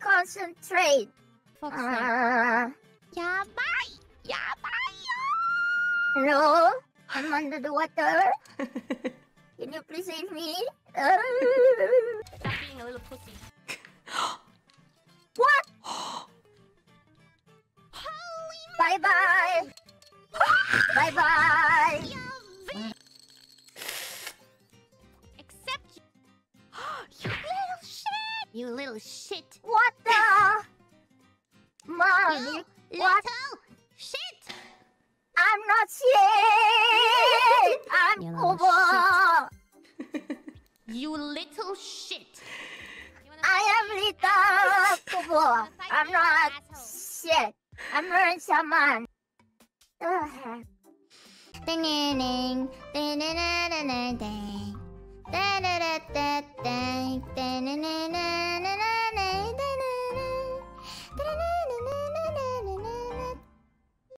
concentrate. Fuck's. Uh, Yabay! Yabay! hello? I'm under the water. Can you please save me? Uh, Stop being a little pussy. what? Holy Bye bye. bye bye. You little shit! What the? Mom, you, what? little shit! I'm not shit. I'm You little Kobo. You little shit! I am little Kobo. I'm not shit. I'm Rain Shaman. Ugh. Ding ding ding ding ding ding ding ding ding ding ding ding